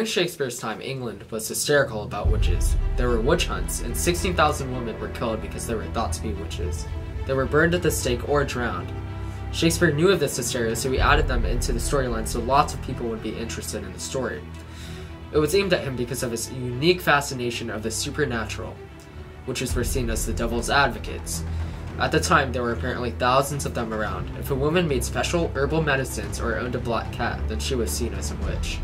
During Shakespeare's time, England was hysterical about witches. There were witch hunts, and 16,000 women were killed because they were thought to be witches. They were burned at the stake or drowned. Shakespeare knew of this hysteria, so he added them into the storyline so lots of people would be interested in the story. It was aimed at him because of his unique fascination of the supernatural. Witches were seen as the devil's advocates. At the time, there were apparently thousands of them around. If a woman made special herbal medicines or owned a black cat, then she was seen as a witch.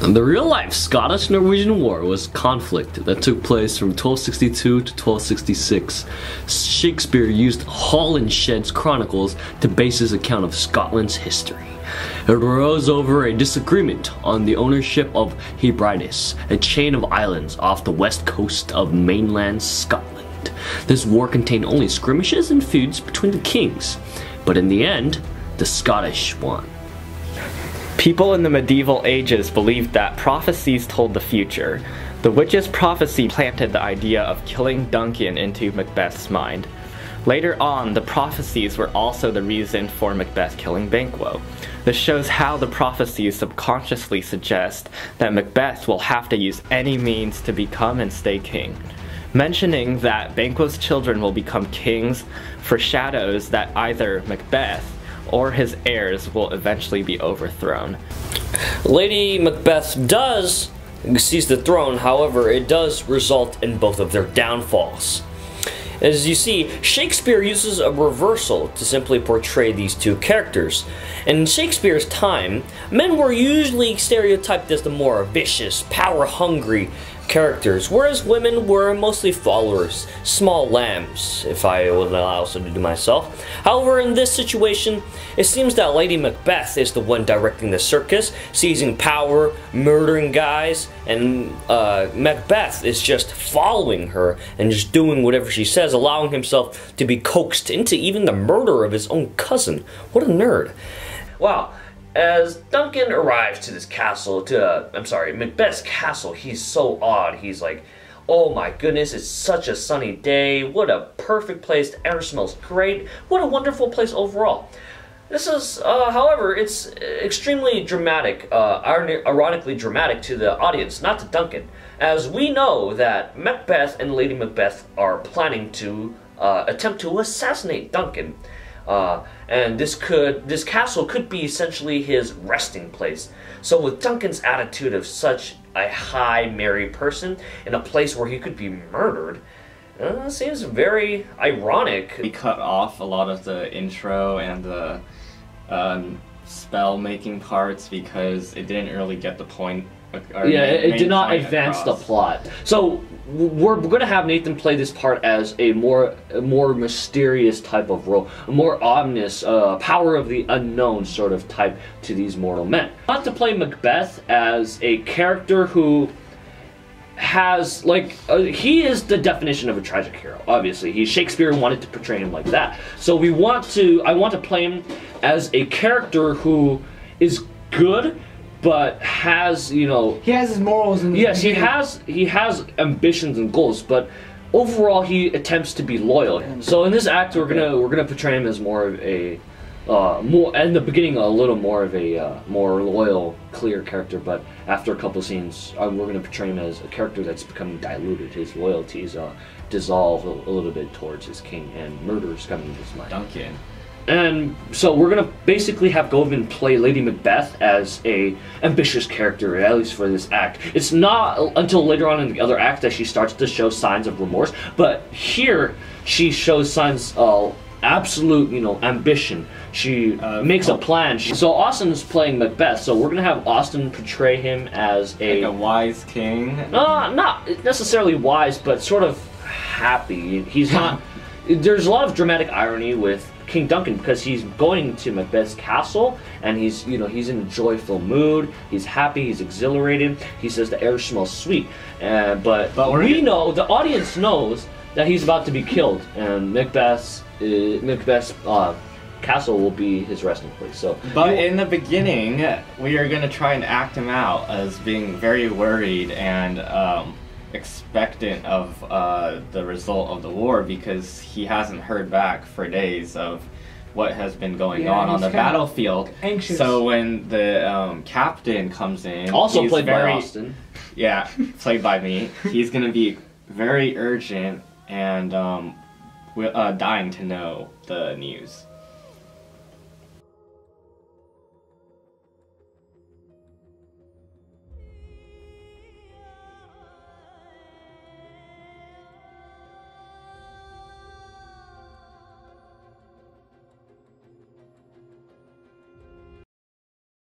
The real-life Scottish-Norwegian War was a conflict that took place from 1262 to 1266. Shakespeare used Holinshed's chronicles to base his account of Scotland's history. It arose over a disagreement on the ownership of Hebrides, a chain of islands off the west coast of mainland Scotland. This war contained only skirmishes and feuds between the kings, but in the end, the Scottish won. People in the medieval ages believed that prophecies told the future. The witch's prophecy planted the idea of killing Duncan into Macbeth's mind. Later on, the prophecies were also the reason for Macbeth killing Banquo. This shows how the prophecies subconsciously suggest that Macbeth will have to use any means to become and stay king. Mentioning that Banquo's children will become kings foreshadows that either Macbeth or his heirs will eventually be overthrown. Lady Macbeth does seize the throne, however, it does result in both of their downfalls. As you see, Shakespeare uses a reversal to simply portray these two characters. In Shakespeare's time, men were usually stereotyped as the more vicious, power-hungry, characters, whereas women were mostly followers, small lambs, if I would allow so to do myself. However, in this situation, it seems that Lady Macbeth is the one directing the circus, seizing power, murdering guys, and uh, Macbeth is just following her and just doing whatever she says, allowing himself to be coaxed into even the murder of his own cousin. What a nerd. Wow. As Duncan arrives to this castle, to, uh, I'm sorry, Macbeth's castle, he's so awed. He's like, oh my goodness, it's such a sunny day. What a perfect place. The air smells great. What a wonderful place overall. This is, uh, however, it's extremely dramatic, uh, ironically dramatic to the audience, not to Duncan, as we know that Macbeth and Lady Macbeth are planning to uh, attempt to assassinate Duncan. Uh, and this could this castle could be essentially his resting place. So with Duncan's attitude of such a high merry person in a place where he could be murdered, uh, seems very ironic. We cut off a lot of the intro and the um, spell making parts because it didn't really get the point yeah, it, did not advance across. the plot. So we're going to have Nathan play this part as a more a more mysterious type of role, a more ominous, uh, power of the unknown sort of type to these mortal men. Not to play Macbeth as a character who has like uh, he is the definition of a tragic hero obviously. He shakespeare wanted to portray him like that. So we want to i want to play him as a character who is good but has you know he has his morals and yes he has he has ambitions and goals but overall he attempts to be loyal. So in this act we're gonna we're gonna portray him as more of a uh, more in the beginning a little more of a uh, more loyal clear character but after a couple scenes uh, we're going to portray him as a character that's becoming diluted. His loyalties uh, dissolve a, a, little bit towards his king and murder is coming to his mind. Duncan. And so we're gonna basically have Govind play Lady Macbeth as a ambitious character, at least for this act. It's not until later on in the other act that she starts to show signs of remorse, but here she shows signs of absolute, you know, ambition. She uh, makes a plan. She, so Austin is playing Macbeth. So we're gonna have Austin portray him as a like a wise king. Uh, not necessarily wise, but sort of happy. He's not. there's a lot of dramatic irony with King Duncan because he's going to Macbeth's castle and he's you know he's in a joyful mood. He's happy. He's exhilarated. He says the air smells sweet. Uh, but, but we know the audience knows that he's about to be killed and Macbeth's uh, Macbeth's uh, castle will be his resting place. So, but in the beginning, we are going to try and act him out as being very worried and. Um, expectant of uh, the result of the war because he hasn't heard back for days of what has been going Yeah, on on the battlefield. Anxious. So when the um, captain comes in, Also he's played very, by Austin. Yeah, played by me. He's gonna be very urgent and um, wi- uh, dying to know the news.